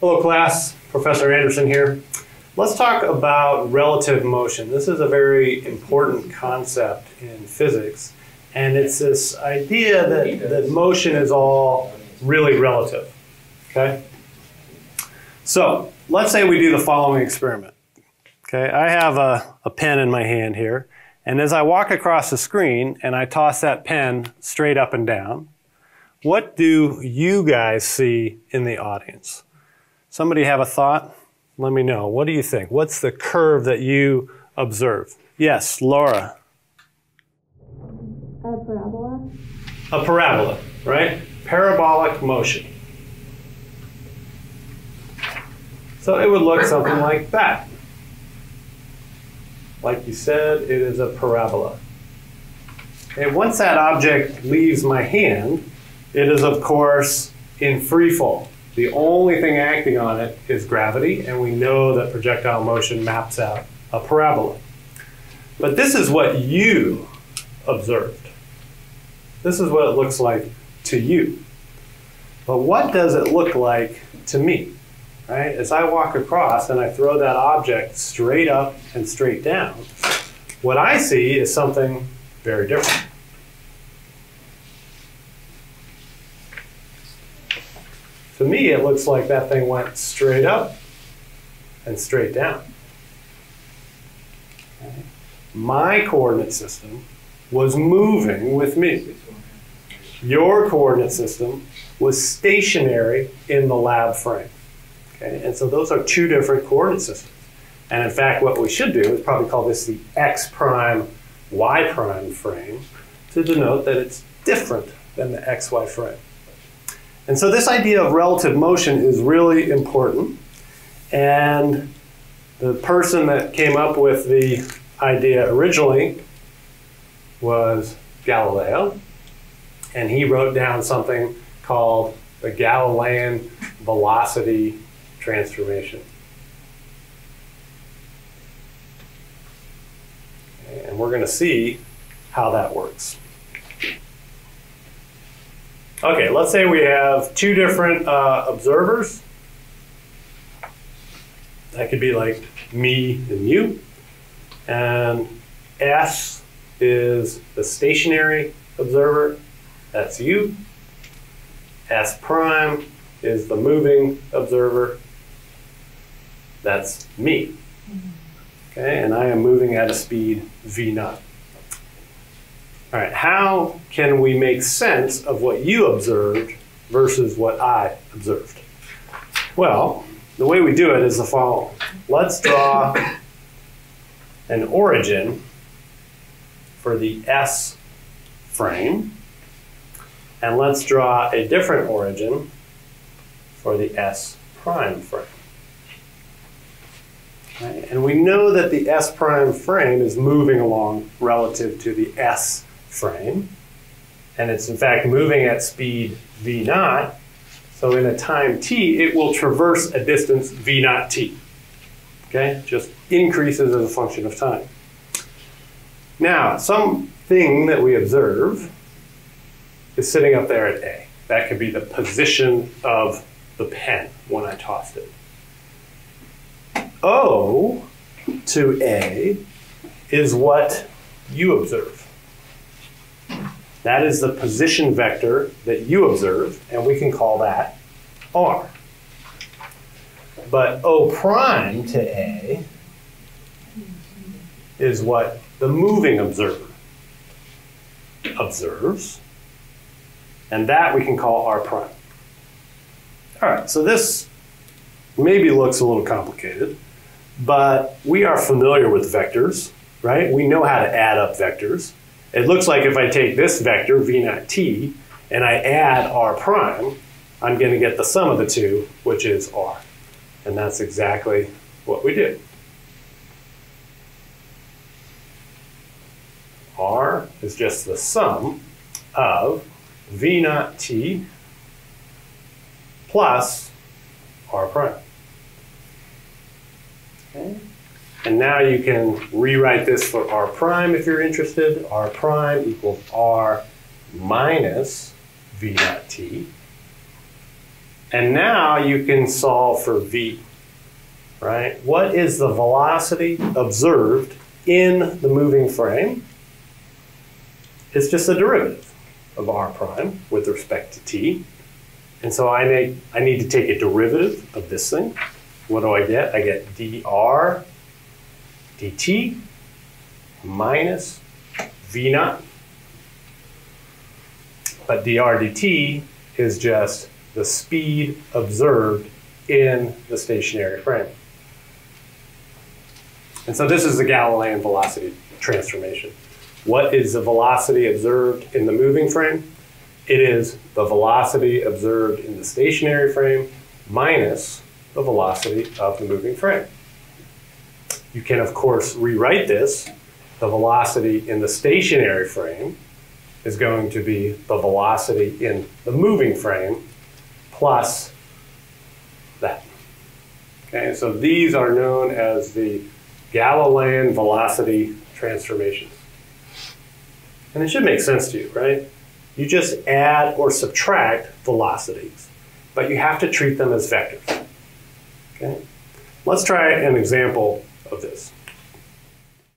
Hello class, Professor Anderson here. Let's talk about relative motion. This is a very important concept in physics, and it's this idea that, that motion is all really relative, okay? So, let's say we do the following experiment. Okay, I have a, a pen in my hand here, and as I walk across the screen and I toss that pen straight up and down, what do you guys see in the audience? Somebody have a thought? Let me know. What do you think? What's the curve that you observe? Yes, Laura. A parabola? A parabola, right? Parabolic motion. So it would look something like that. Like you said, it is a parabola. And once that object leaves my hand, it is of course in free fall. The only thing acting on it is gravity, and we know that projectile motion maps out a parabola. But this is what you observed. This is what it looks like to you. But what does it look like to me? Right? As I walk across and I throw that object straight up and straight down, what I see is something very different. To me, it looks like that thing went straight up and straight down. My coordinate system was moving with me. Your coordinate system was stationary in the lab frame. Okay? And so those are two different coordinate systems. And in fact, what we should do is probably call this the x prime y prime frame to denote that it's different than the xy frame. And so this idea of relative motion is really important. And the person that came up with the idea originally was Galileo. And he wrote down something called the Galilean velocity transformation. And we're going to see how that works. Okay, let's say we have two different uh, observers. That could be like me and you. And S is the stationary observer. That's you. S prime is the moving observer. That's me. Okay, and I am moving at a speed v naught. All right, how can we make sense of what you observed versus what I observed? Well, the way we do it is the following. Let's draw an origin for the S frame, and let's draw a different origin for the S prime frame. Okay, and we know that the S prime frame is moving along relative to the S frame. And it's in fact moving at speed v naught. So in a time t, it will traverse a distance v naught t. Okay, just increases as a function of time. Now, something that we observe is sitting up there at A. That could be the position of the pen when I tossed it. O to A is what you observe. That is the position vector that you observe, and we can call that R. But O prime to A is what the moving observer observes, and that we can call R prime. All right, so this maybe looks a little complicated, but we are familiar with vectors, right? We know how to add up vectors. It looks like if I take this vector, v naught t, and I add r prime, I'm going to get the sum of the two, which is r. And that's exactly what we did. r is just the sum of v naught t plus r prime. Okay. And now you can rewrite this for r prime if you're interested. r prime equals r minus v dot t. And now you can solve for v, right? What is the velocity observed in the moving frame? It's just a derivative of r prime with respect to t. And so I, make, I need to take a derivative of this thing. What do I get? I get dr dt minus v naught. But dr dt is just the speed observed in the stationary frame. And so this is the Galilean velocity transformation. What is the velocity observed in the moving frame? It is the velocity observed in the stationary frame minus the velocity of the moving frame. You can, of course, rewrite this. The velocity in the stationary frame is going to be the velocity in the moving frame plus that. Okay, so these are known as the Galilean velocity transformations. And it should make sense to you, right? You just add or subtract velocities, but you have to treat them as vectors. Okay? Let's try an example of this.